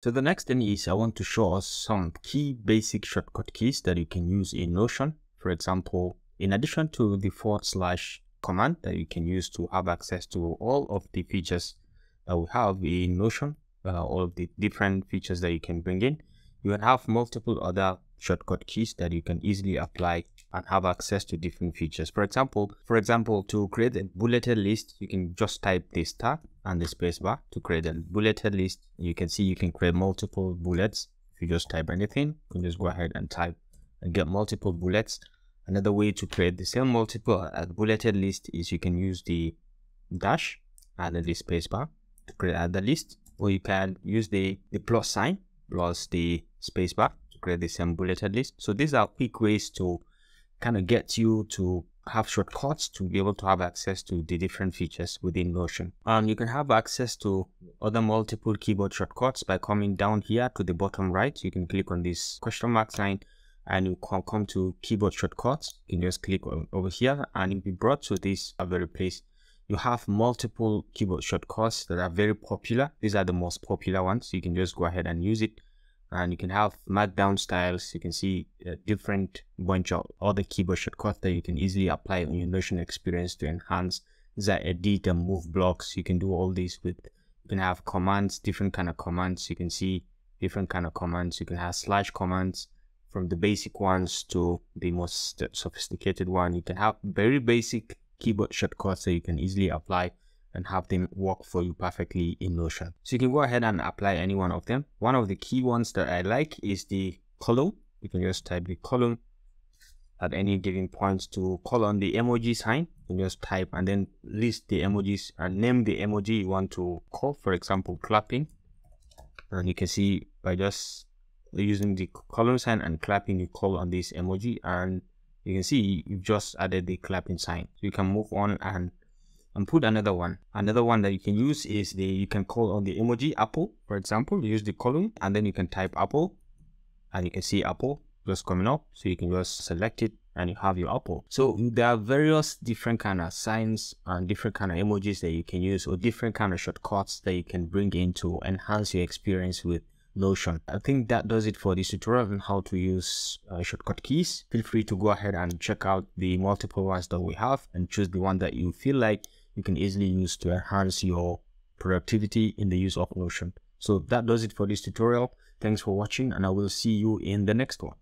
So the next thing is I want to show us some key basic shortcut keys that you can use in Notion. For example, in addition to the forward slash command that you can use to have access to all of the features that we have in Notion, uh, all of the different features that you can bring in, you can have multiple other shortcut keys that you can easily apply and have access to different features. For example, for example, to create a bulleted list, you can just type the star and the spacebar to create a bulleted list. You can see you can create multiple bullets. If you just type anything, you can just go ahead and type and get multiple bullets. Another way to create the same multiple uh, bulleted list is you can use the dash and the spacebar to create the list, or you can use the, the plus sign plus the spacebar create the same bulleted list. So these are quick ways to kind of get you to have shortcuts to be able to have access to the different features within Notion. Um, you can have access to other multiple keyboard shortcuts by coming down here to the bottom right. You can click on this question mark sign and you can come to keyboard shortcuts. You can just click over here and you'll be brought to this very place. You have multiple keyboard shortcuts that are very popular. These are the most popular ones. You can just go ahead and use it and you can have markdown styles you can see a different bunch of other keyboard shortcuts that you can easily apply on your notion experience to enhance that edit and move blocks. You can do all these with you can have commands different kind of commands. You can see different kind of commands. You can have slash commands from the basic ones to the most sophisticated one. You can have very basic keyboard shortcuts that you can easily apply and have them work for you perfectly in Notion. So you can go ahead and apply any one of them. One of the key ones that I like is the column. You can just type the column at any given point to call on the emoji sign. You can just type and then list the emojis and name the emoji you want to call. For example, clapping. And you can see by just using the column sign and clapping, you call on this emoji and you can see you've just added the clapping sign. So you can move on and and put another one. Another one that you can use is the, you can call on the emoji Apple, for example, use the column and then you can type Apple and you can see Apple just coming up. So you can just select it and you have your Apple. So there are various different kind of signs and different kind of emojis that you can use or different kind of shortcuts that you can bring in to enhance your experience with Notion. I think that does it for this tutorial on how to use uh, shortcut keys. Feel free to go ahead and check out the multiple ones that we have and choose the one that you feel like you can easily use to enhance your productivity in the use of Notion. So that does it for this tutorial. Thanks for watching and I will see you in the next one.